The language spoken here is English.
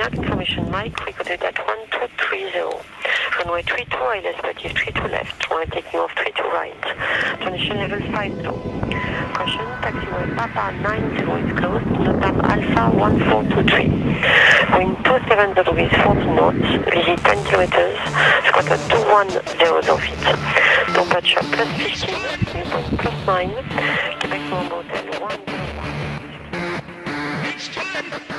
Blagnac, Transmission Mike, we could do that 1230. Runway 32 ILS, but if 32 left, runway taking off 32 right. Transition level five zero. Caution, taxiway Papa 90 is closed, Notam Alpha 1423. Wind 27 degrees 40 knots, VG 10 kilometers, squatter 210 feet. Temperature plus 15, viewpoint plus 9, Quebec Montreal 1. It's time.